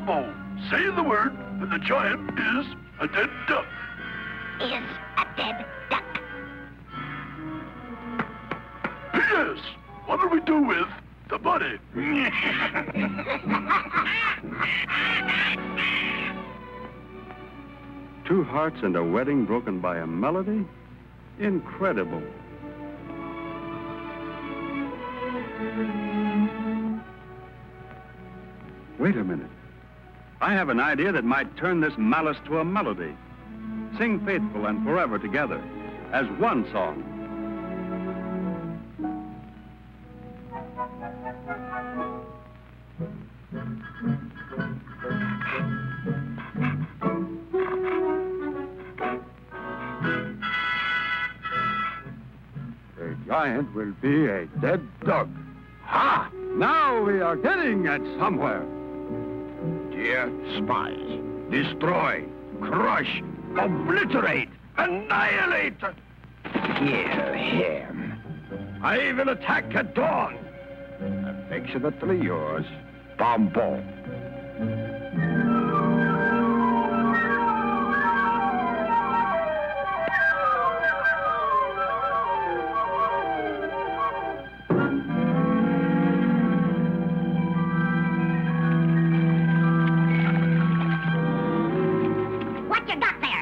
Bombo, say the word, and the giant is a dead duck. Is a dead duck. Yes. What do we do with the body? Two hearts and a wedding broken by a melody? Incredible. Wait a minute. I have an idea that might turn this malice to a melody. Sing faithful and forever together as one song. The giant will be a dead duck. Ha! Now we are getting at somewhere. Dear spies, destroy, crush, obliterate, annihilate. Kill him. I will attack at dawn. Affectionately yours, Bombo. You got there.